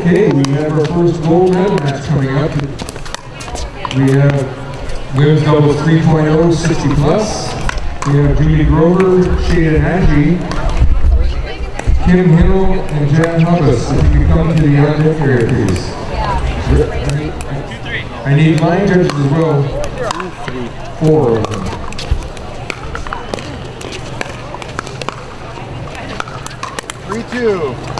Okay, we have our first gold medal match coming up. We have women's doubles 3.0, 60 plus. We have Julie Grover, Shada Angie, Kim Hill, and Jan Hubbas. If you could come to the yard area, please. I need line judges as well. Four of them. Three, two.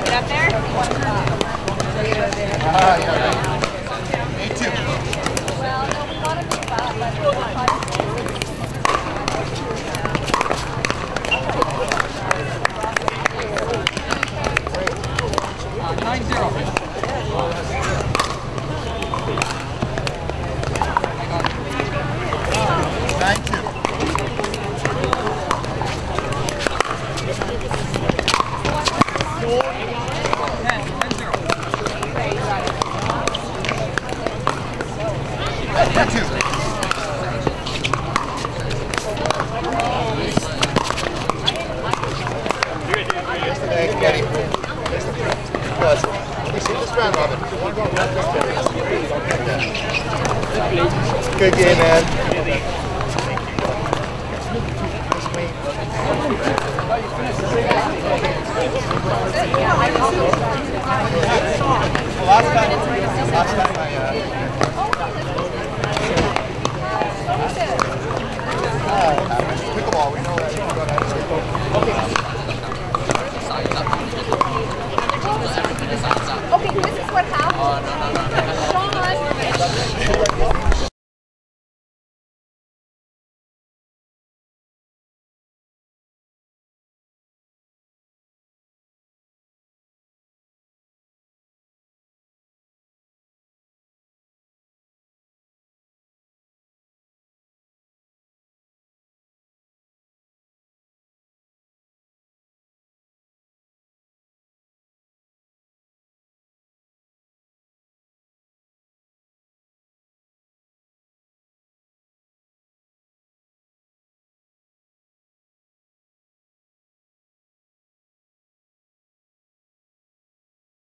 make it up there. Good game, man. Last time, last time I, uh,